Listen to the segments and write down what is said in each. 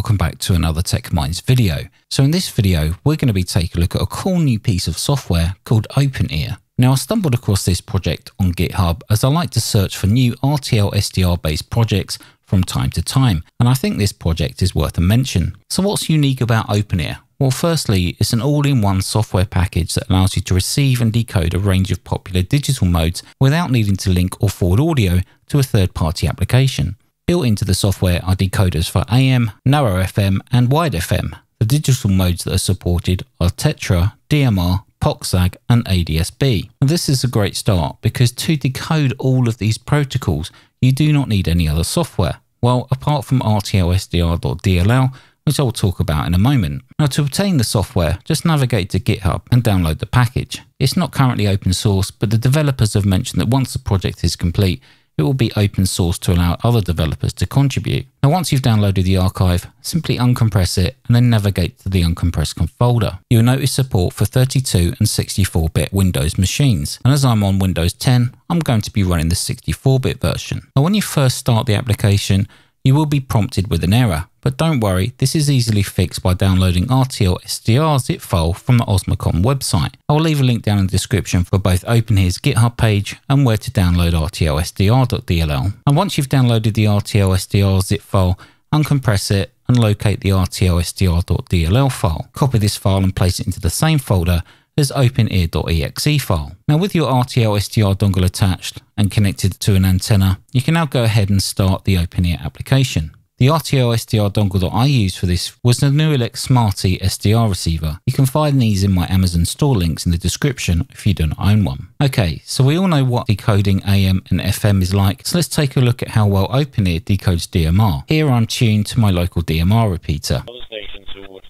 welcome back to another Tech Minds video. So in this video, we're going to be taking a look at a cool new piece of software called OpenEar. Now I stumbled across this project on GitHub as I like to search for new RTL SDR based projects from time to time, and I think this project is worth a mention. So what's unique about OpenEar? Well, firstly, it's an all-in-one software package that allows you to receive and decode a range of popular digital modes without needing to link or forward audio to a third-party application. Built into the software are decoders for AM, narrow FM, and wide FM. The digital modes that are supported are Tetra, DMR, POCSAG, and ADSB. This is a great start because to decode all of these protocols, you do not need any other software. Well, apart from RTLSDR.dll, which I'll talk about in a moment. Now to obtain the software, just navigate to GitHub and download the package. It's not currently open source, but the developers have mentioned that once the project is complete, it will be open source to allow other developers to contribute. Now once you've downloaded the archive, simply uncompress it and then navigate to the uncompressed folder. You'll notice support for 32 and 64-bit Windows machines, and as I'm on Windows 10, I'm going to be running the 64-bit version. Now when you first start the application, you will be prompted with an error, but don't worry, this is easily fixed by downloading RTL SDR zip file from the Osmocom website. I'll leave a link down in the description for both OpenEar's GitHub page and where to download RTL SDR.dll. And once you've downloaded the RTL SDR zip file, uncompress it and locate the RTL SDR.dll file. Copy this file and place it into the same folder as openear.exe file. Now with your RTL SDR dongle attached and connected to an antenna, you can now go ahead and start the OpenEar application. The RTL SDR dongle that I used for this was the Nooelec SMArTee SDR receiver. You can find these in my Amazon store links in the description if you don't own one. Okay, so we all know what decoding AM and FM is like, so let's take a look at how well OpenEar decodes DMR. Here I'm tuned to my local DMR repeater. Stations who would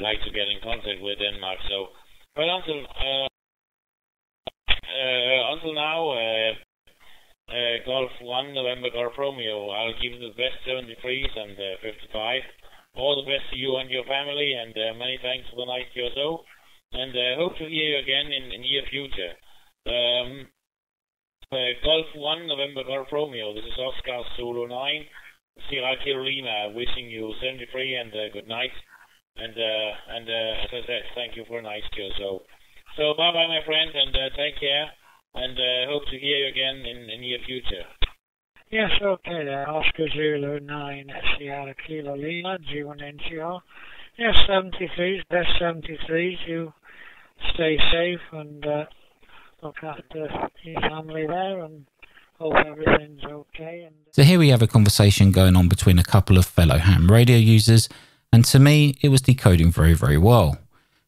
like to get in contact with Denmark, so well until uh, uh, until now, uh, uh, Golf 1 November Golf Romeo. I'll give you the best 73s and uh, 55. All the best to you and your family, and many thanks for the nice show. And uh, hope to hear you again in the near future. Um, Golf 1 November Golf Romeo. This is Oscar Solo 9. Sierra Lima wishing you 73 and good night. And uh, and uh, as I said, thank you for a nice show. So, so bye bye, my friend, and uh, take care and uh, hope to hear you again in the near future. Yes, okay there. Oscar Zulu 9 Sierra Kilo Lima, G1 NCR. Yes, 73s, best 73s. You stay safe and uh, look after your family there and hope everything's okay. And so here we have a conversation going on between a couple of fellow ham radio users, and to me, it was decoding very, very well.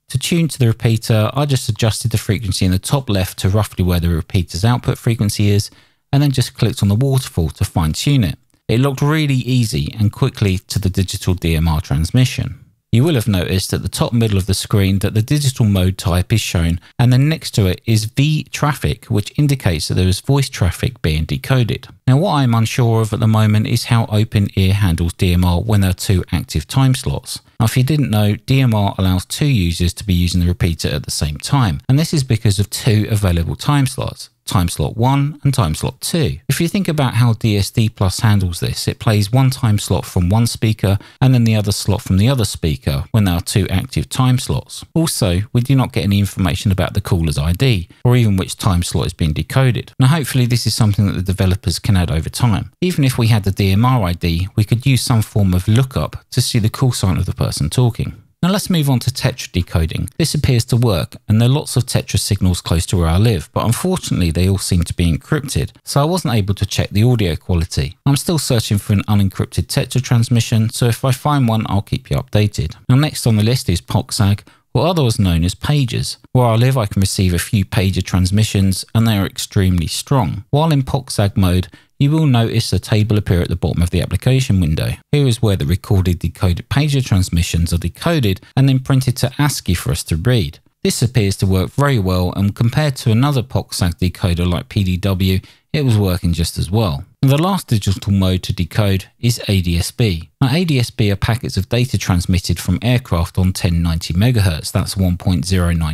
To tune to the repeater, I just adjusted the frequency in the top left to roughly where the repeater's output frequency is, and then just clicked on the waterfall to fine tune it. It looked really easy and quickly to the digital DMR transmission. You will have noticed at the top middle of the screen that the digital mode type is shown and then next to it is V traffic which indicates that there is voice traffic being decoded. Now what I'm unsure of at the moment is how OpenEar handles DMR when there are two active time slots. Now if you didn't know, DMR allows two users to be using the repeater at the same time and this is because of two available time slots time slot 1 and time slot 2. If you think about how DSD Plus handles this, it plays one time slot from one speaker and then the other slot from the other speaker when there are two active time slots. Also, we do not get any information about the caller's ID or even which time slot is being decoded. Now hopefully this is something that the developers can add over time. Even if we had the DMR ID, we could use some form of lookup to see the call sign of the person talking. Now let's move on to Tetra decoding. This appears to work and there are lots of Tetra signals close to where I live, but unfortunately they all seem to be encrypted, so I wasn't able to check the audio quality. I'm still searching for an unencrypted Tetra transmission, so if I find one I'll keep you updated. Now next on the list is POCSAG, or otherwise known as pagers. Where I live I can receive a few pager transmissions and they are extremely strong. While in POCSAG mode, you will notice a table appear at the bottom of the application window. Here is where the recorded decoded pager transmissions are decoded and then printed to ASCII for us to read. This appears to work very well and compared to another POCSAG decoder like PDW, it was working just as well. And the last digital mode to decode is ADSB. Now ADSB are packets of data transmitted from aircraft on 1090 MHz, that's 1.09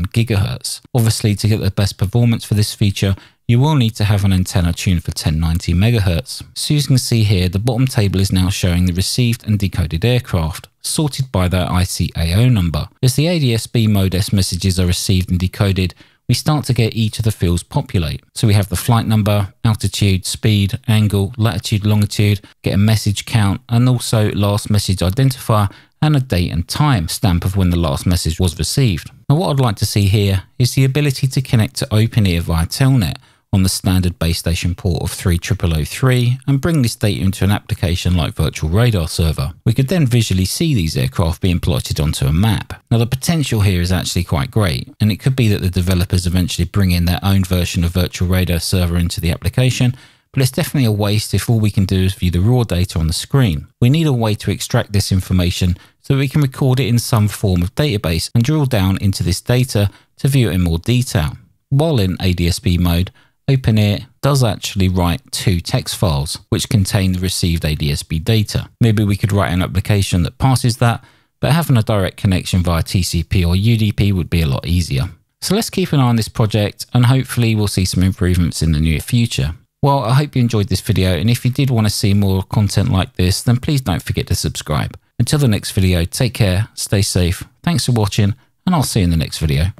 GHz. Obviously to get the best performance for this feature, you will need to have an antenna tuned for 1090 MHz. So as you can see here, the bottom table is now showing the received and decoded aircraft, sorted by their ICAO number. As the ADSB mode S messages are received and decoded, we start to get each of the fields populate. So we have the flight number, altitude, speed, angle, latitude, longitude, get a message count, and also last message identifier and a date and time stamp of when the last message was received. Now what I'd like to see here is the ability to connect to OpenEar via Telnet on the standard base station port of 3003 and bring this data into an application like Virtual Radar Server. We could then visually see these aircraft being plotted onto a map. Now the potential here is actually quite great and it could be that the developers eventually bring in their own version of Virtual Radar Server into the application but it's definitely a waste if all we can do is view the raw data on the screen. We need a way to extract this information so we can record it in some form of database and drill down into this data to view it in more detail. While in ADSB mode, OpenEar does actually write two text files which contain the received ADSB data. Maybe we could write an application that parses that, but having a direct connection via TCP or UDP would be a lot easier. So let's keep an eye on this project and hopefully we'll see some improvements in the near future. Well, I hope you enjoyed this video and if you did want to see more content like this, then please don't forget to subscribe. Until the next video, take care, stay safe, thanks for watching, and I'll see you in the next video.